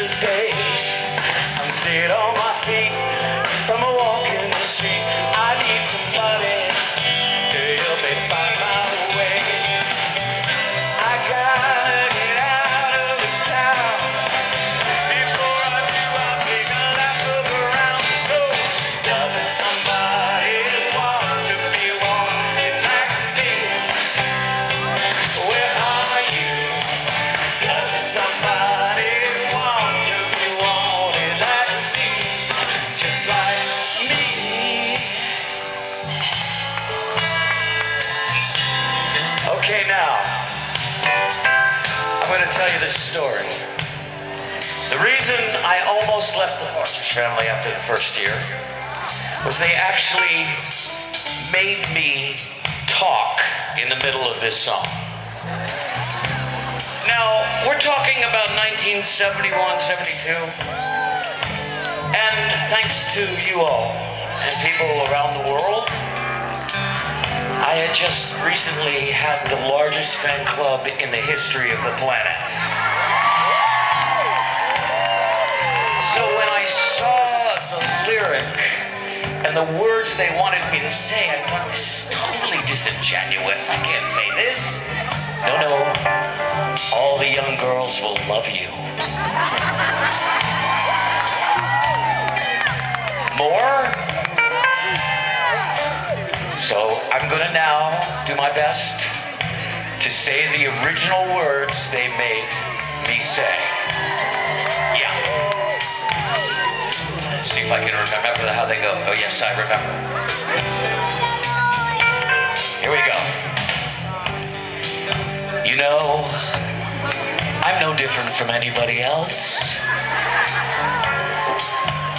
yesterday. Going to tell you this story. The reason I almost left the Partridge Family after the first year was they actually made me talk in the middle of this song. Now, we're talking about 1971, 72. And thanks to you all and people around the world, just recently had the largest fan club in the history of the planet. So when I saw the lyric and the words they wanted me to say, I thought this is totally disingenuous. I can't say this. No, no. All the young girls will love you. I'm gonna now do my best to say the original words they made me say. Yeah. Let's see if I can remember how they go. Oh yes, I remember. Here we go. You know, I'm no different from anybody else.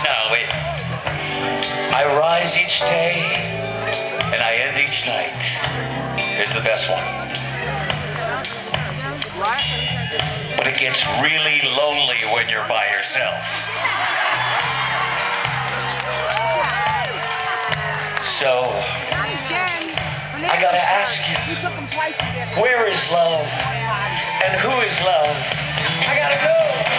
No, wait. I rise each day end each night. is the best one. But it gets really lonely when you're by yourself. So, I gotta ask you, where is love? And who is love? I gotta